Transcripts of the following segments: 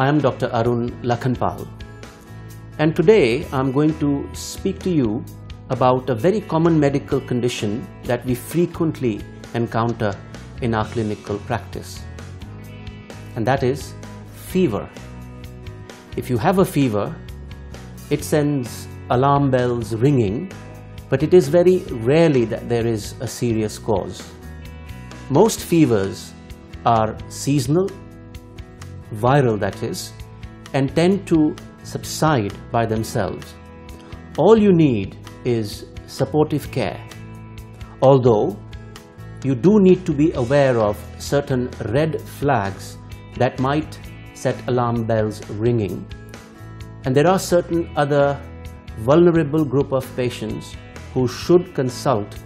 I am Dr. Arun Lakhanpal and today I'm going to speak to you about a very common medical condition that we frequently encounter in our clinical practice and that is fever. If you have a fever, it sends alarm bells ringing but it is very rarely that there is a serious cause. Most fevers are seasonal, viral that is, and tend to subside by themselves. All you need is supportive care. Although you do need to be aware of certain red flags that might set alarm bells ringing. And there are certain other vulnerable group of patients who should consult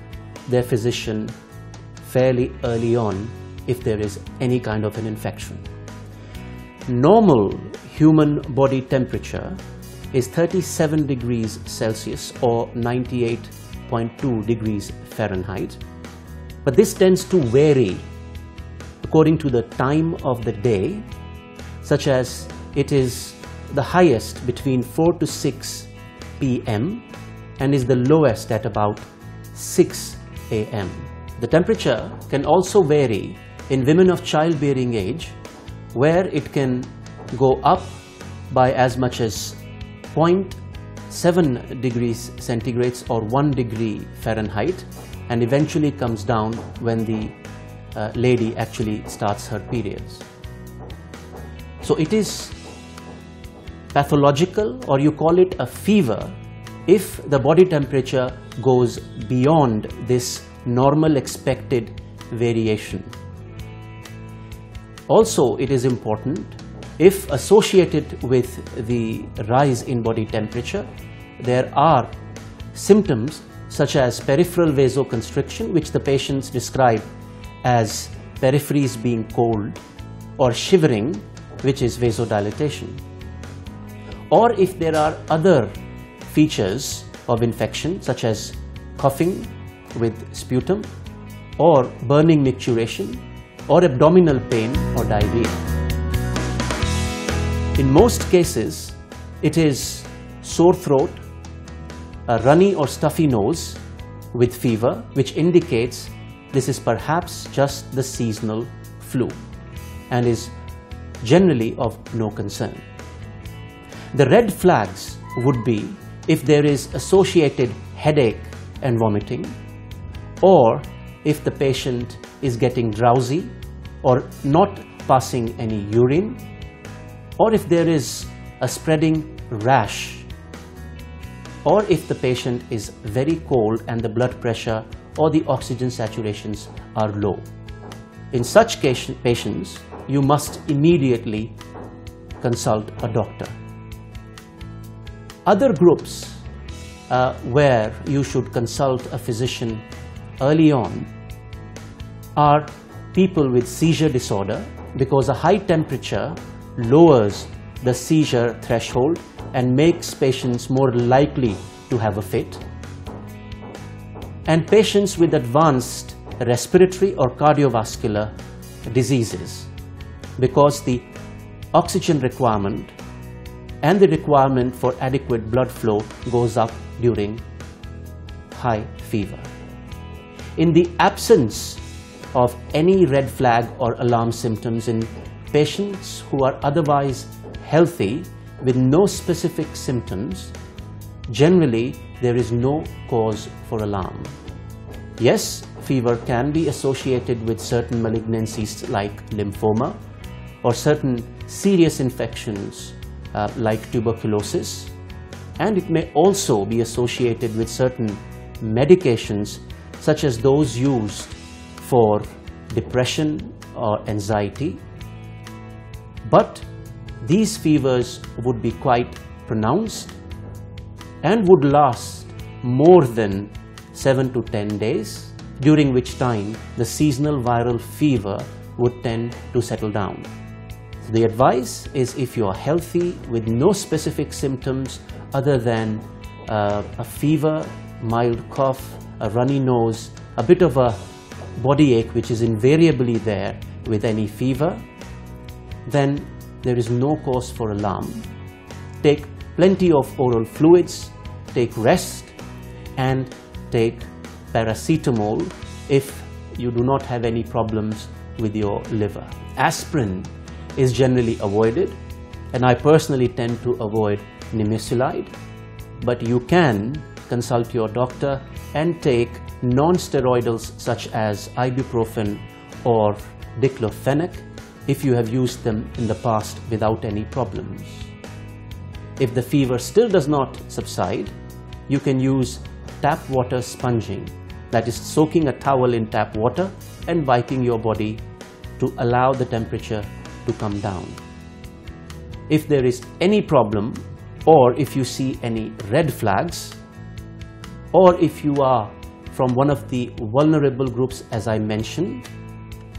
their physician fairly early on if there is any kind of an infection. Normal human body temperature is 37 degrees Celsius or 98.2 degrees Fahrenheit. But this tends to vary according to the time of the day, such as it is the highest between 4 to 6 p.m and is the lowest at about 6 am. The temperature can also vary in women of childbearing age where it can go up by as much as 0.7 degrees centigrades or 1 degree Fahrenheit and eventually comes down when the uh, lady actually starts her periods. So it is pathological or you call it a fever if the body temperature goes beyond this normal expected variation. Also, it is important if associated with the rise in body temperature, there are symptoms such as peripheral vasoconstriction, which the patients describe as peripheries being cold, or shivering, which is vasodilatation. Or if there are other features of infection such as coughing with sputum or burning micturition or abdominal pain or diarrhea. In most cases, it is sore throat, a runny or stuffy nose with fever which indicates this is perhaps just the seasonal flu and is generally of no concern. The red flags would be if there is associated headache and vomiting, or if the patient is getting drowsy or not passing any urine, or if there is a spreading rash, or if the patient is very cold and the blood pressure or the oxygen saturations are low. In such patients, you must immediately consult a doctor. Other groups uh, where you should consult a physician early on are people with seizure disorder because a high temperature lowers the seizure threshold and makes patients more likely to have a fit. And patients with advanced respiratory or cardiovascular diseases because the oxygen requirement and the requirement for adequate blood flow goes up during high fever. In the absence of any red flag or alarm symptoms in patients who are otherwise healthy with no specific symptoms, generally there is no cause for alarm. Yes, fever can be associated with certain malignancies like lymphoma or certain serious infections uh, like tuberculosis and it may also be associated with certain medications such as those used for depression or anxiety. But these fevers would be quite pronounced and would last more than 7 to 10 days, during which time the seasonal viral fever would tend to settle down. The advice is if you are healthy with no specific symptoms other than uh, a fever, mild cough, a runny nose, a bit of a body ache which is invariably there with any fever, then there is no cause for alarm. Take plenty of oral fluids, take rest and take paracetamol if you do not have any problems with your liver. Aspirin is generally avoided and I personally tend to avoid nimesulide but you can consult your doctor and take non-steroidals such as ibuprofen or diclofenac if you have used them in the past without any problems. If the fever still does not subside, you can use tap water sponging, that is soaking a towel in tap water and wiping your body to allow the temperature to come down. If there is any problem or if you see any red flags or if you are from one of the vulnerable groups as I mentioned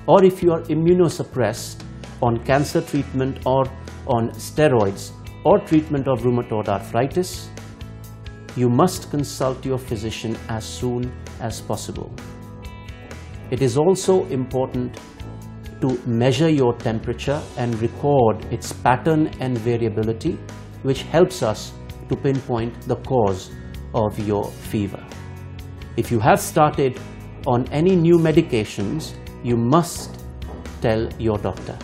or if you are immunosuppressed on cancer treatment or on steroids or treatment of rheumatoid arthritis, you must consult your physician as soon as possible. It is also important to measure your temperature and record its pattern and variability which helps us to pinpoint the cause of your fever. If you have started on any new medications, you must tell your doctor.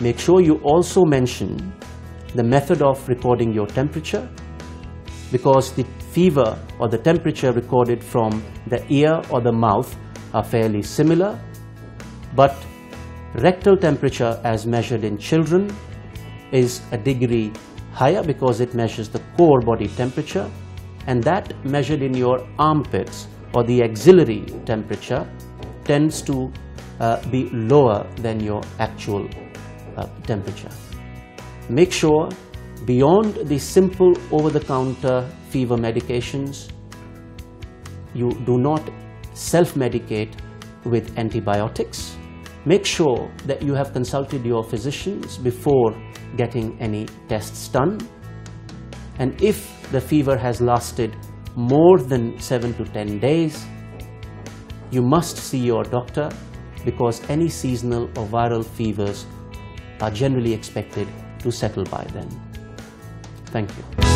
Make sure you also mention the method of recording your temperature because the fever or the temperature recorded from the ear or the mouth are fairly similar but rectal temperature as measured in children is a degree higher because it measures the core body temperature and that measured in your armpits or the axillary temperature tends to uh, be lower than your actual uh, temperature. Make sure beyond the simple over-the-counter fever medications, you do not self-medicate with antibiotics. Make sure that you have consulted your physicians before getting any tests done. And if the fever has lasted more than 7 to 10 days, you must see your doctor because any seasonal or viral fevers are generally expected to settle by then. Thank you.